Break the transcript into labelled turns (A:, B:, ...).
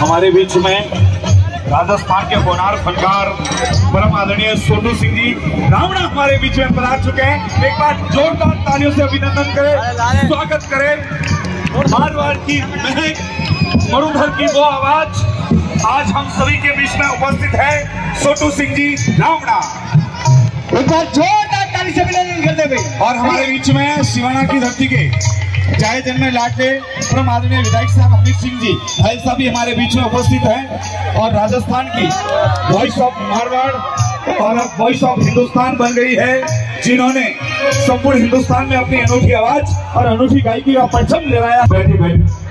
A: हमारे बीच में राजस्थान के होनार फनकार परम आदरणीय सोनू सिंह जी रावणा हमारे बीच में पधार चुके हैं। एक बार जोरदार तालियों से अभिनंदन करें स्वागत करें। मारवाड़ की महक मरुधर की वो आवाज़ आज हम सभी के बीच में उपस्थित है। सोनू सिंह जी रावणा।
B: एक बार जोरदार ताली से अभिनंदन करते हुए
A: और हमारे बीच में शिवाना की धरती के चाहे जन्म लाटे परम आदरणीय विधायक साहब हमीद सिंह जी भाई साहब भी हमारे बीच में उपस्थित हैं और राजस्थान की वॉइस ऑफ़ मारवाड़ और अब वॉइस ऑफ़ हिंदुस्तान बन गई है जिन्होंने संपूर्ण हिंदुस्तान में अपनी अनूठी आवाज़ और अनूठी गायकी का परचम लहराया बैठे बैठे।